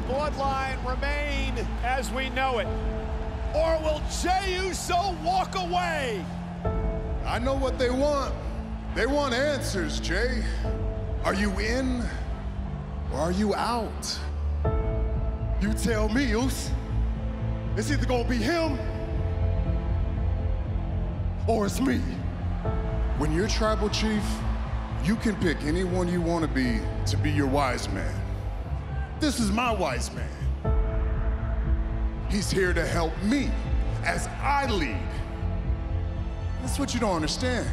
the bloodline remain as we know it? Or will Jey Uso walk away? I know what they want. They want answers, Jey. Are you in or are you out? You tell me, Uce. It's either gonna be him or it's me. When you're tribal chief, you can pick anyone you want to be to be your wise man. This is my wise man. He's here to help me as I lead. That's what you don't understand.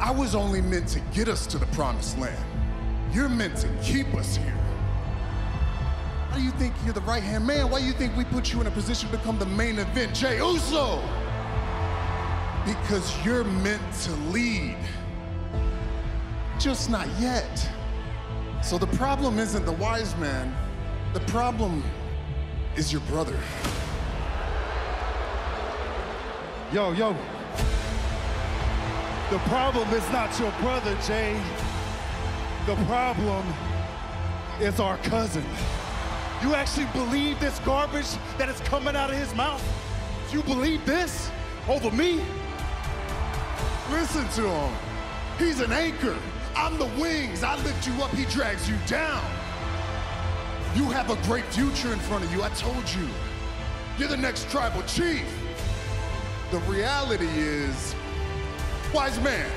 I was only meant to get us to the promised land. You're meant to keep us here. Why do you think you're the right hand man? Why do you think we put you in a position to become the main event, Jey Uso? Because you're meant to lead. Just not yet. So the problem isn't the wise man, the problem is your brother. Yo, yo. The problem is not your brother, Jey. The problem is our cousin. You actually believe this garbage that is coming out of his mouth? You believe this over me? Listen to him. He's an anchor. I'm the wings. I lift you up, he drags you down. You have a great future in front of you. I told you. You're the next tribal chief. The reality is, wise man.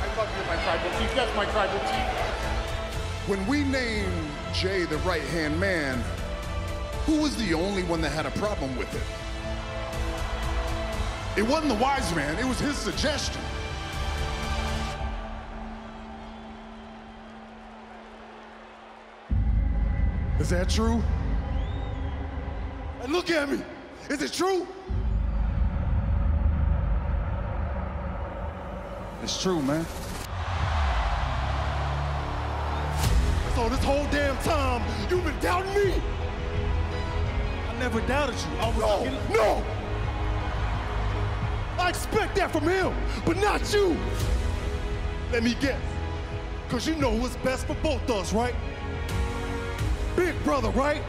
I love you, my tribal chief. That's my tribal chief. When we named Jey the right hand man, who was the only one that had a problem with it? It wasn't the wise man, it was his suggestion. Is that true? And look at me. Is it true? It's true, man. So this whole damn time, you've been doubting me? I never doubted you. I was no, no! I expect that from him, but not you. Let me guess. Cause you know what's best for both of us, right? Brother, right?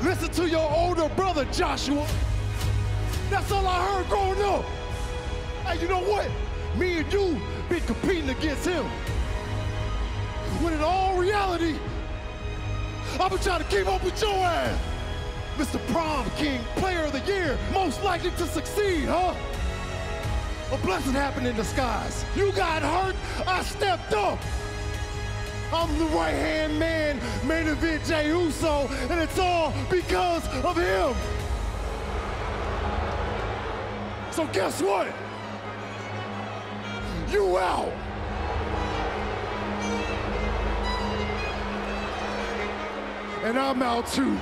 Listen to your older brother, Joshua. That's all I heard growing up. Hey, you know what? Me and you been competing against him. When in all reality, I've been trying to keep up with your ass. Mr. Prom King, Player of the Year, most likely to succeed, huh? A blessing happened in disguise. You got hurt, I stepped up. I'm the right-hand man, main event Jey Uso, and it's all because of him. So guess what? You out. And I'm out too.